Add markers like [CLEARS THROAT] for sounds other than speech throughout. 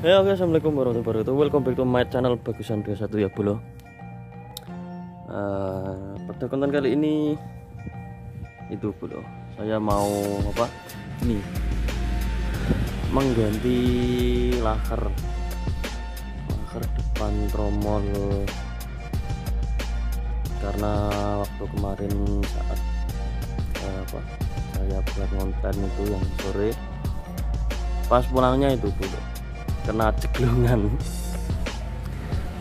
Ya oke assalamualaikum warahmatullahi wabarakatuh. Welcome back to my channel Bagusan 21 ya bro uh, Pada konten kali ini Itu bro Saya mau apa Ini Mengganti laker Laker depan tromol. Karena waktu kemarin saat uh, apa Saya buat konten itu yang sore Pas pulangnya itu bro kena ceglongan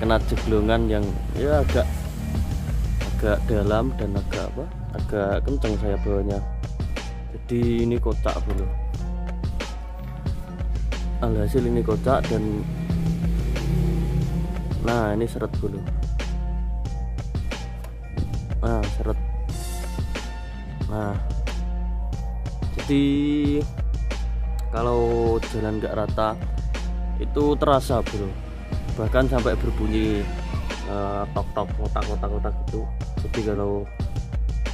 kena ceglongan yang ya agak agak dalam dan agak apa agak kencang saya bawanya jadi ini kotak dulu. Alhasil ini kotak dan nah ini seret dulu. Nah seret. Nah jadi kalau jalan nggak rata itu terasa bro. Bahkan sampai berbunyi uh, tok tok kotak kotak kotak itu jadi kalau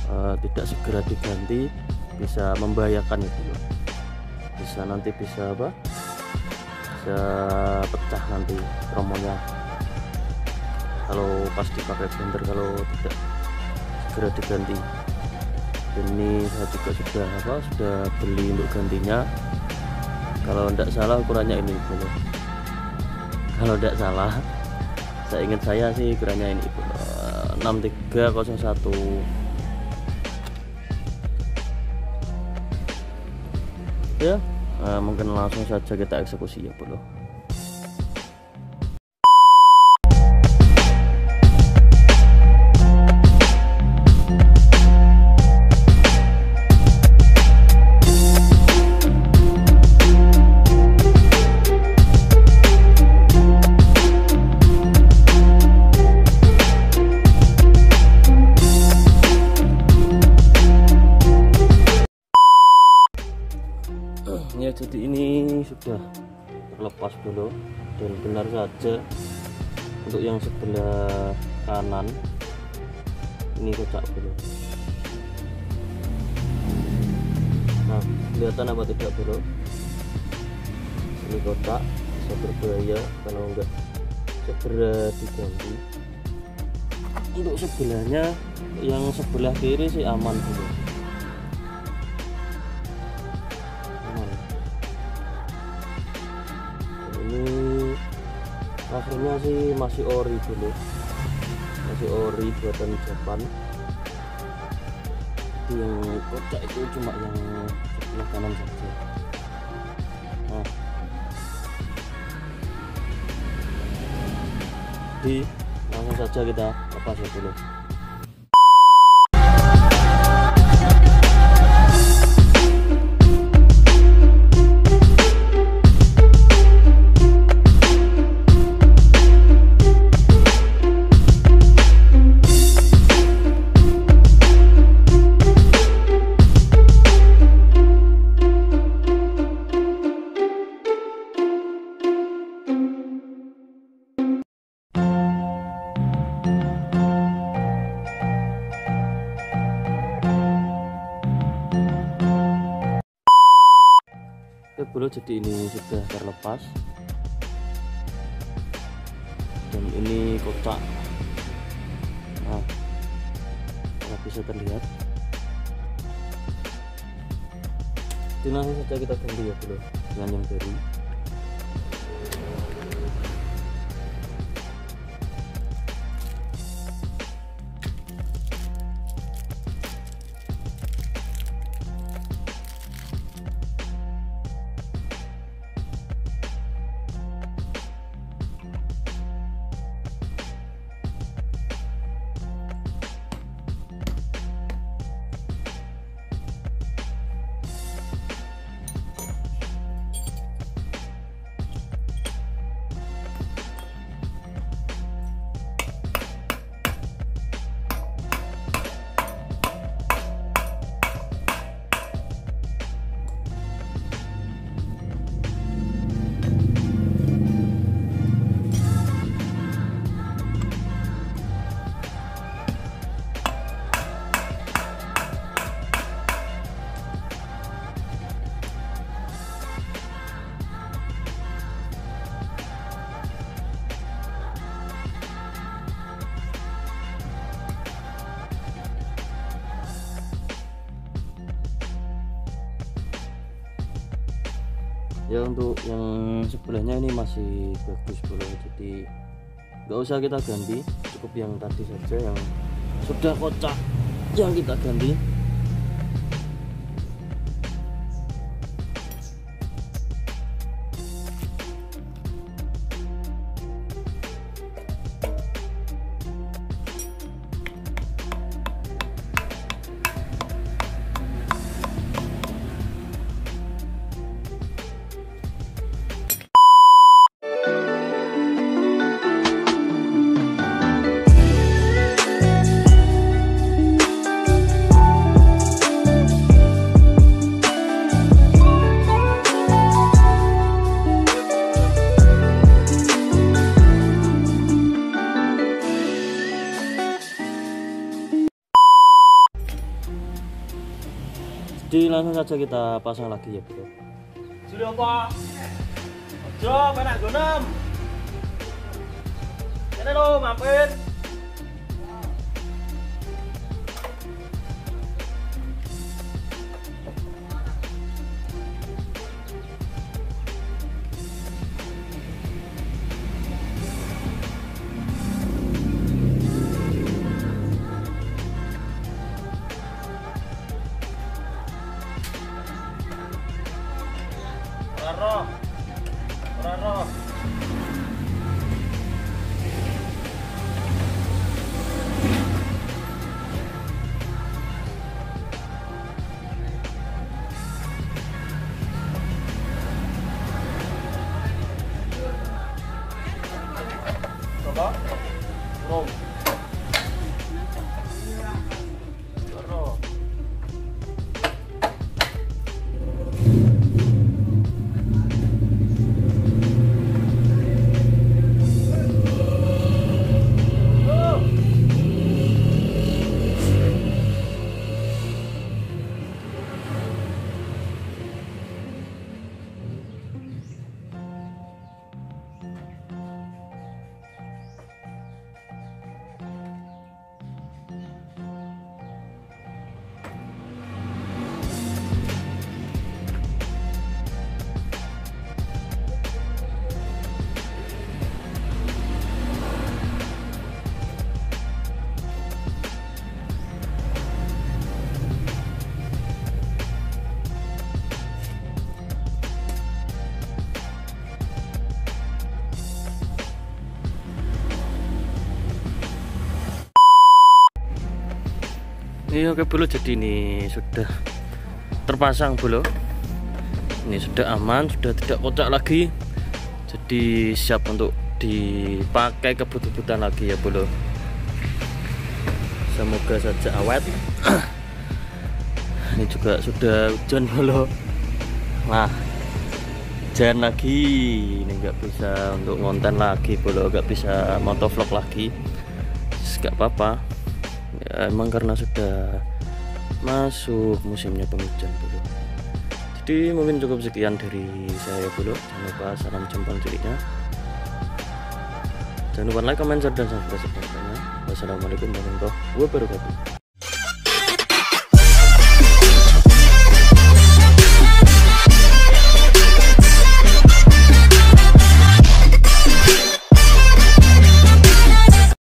uh, tidak segera diganti bisa membahayakan itu bro. bisa nanti bisa apa? Bisa pecah nanti romonya kalau pas dipakai blender kalau tidak segera diganti. Ini saya juga sudah apa sudah beli untuk gantinya. Kalau tidak salah ukurannya ini bro kalau tidak salah saya ingat saya sih ukurannya ini 6301 ya uh, mungkin langsung saja kita eksekusi ya bro terlepas dulu dan benar saja untuk yang sebelah kanan ini kocak dulu. Nah kelihatan apa tidak bro ini kotak bisa berbahaya kalau enggak segera diganti. Untuk sebelahnya yang sebelah kiri sih aman dulu akhirnya sih masih ori dulu. Masih ori buatan Jepang. Itu yang kocak itu cuma yang sebelah kanan saja. Nah. Di langsung saja kita lepas ya dulu Oke bro jadi ini sudah terlepas. Dan ini kotak. Nah kalau bisa terlihat. Jadi langsung saja kita ganti ya bro. Dengan yang baru ya untuk yang sebelahnya ini masih bagus bro jadi nggak usah kita ganti. Cukup yang tadi saja yang sudah kocak yang kita ganti jadi langsung saja kita pasang lagi ya bro Sudah apa? Ojo, penak gonem. Ini lo mampir. Iya oke bro jadi ini sudah terpasang bro ini sudah aman sudah tidak kocak lagi. Jadi siap untuk dipakai kebut-kebutan lagi ya bro semoga saja awet. [CLEARS THROAT] Ini juga sudah hujan bro nah hujan lagi. Ini nggak bisa untuk konten lagi bro nggak bisa motovlog lagi. Nggak apa-apa ya emang karena sudah masuk musimnya penghujan bro jadi mungkin cukup sekian dari saya bro jangan lupa salam jempol dirinya. Jangan lupa like, comment, share, dan subscribe. Wassalamualaikum warahmatullahi wabarakatuh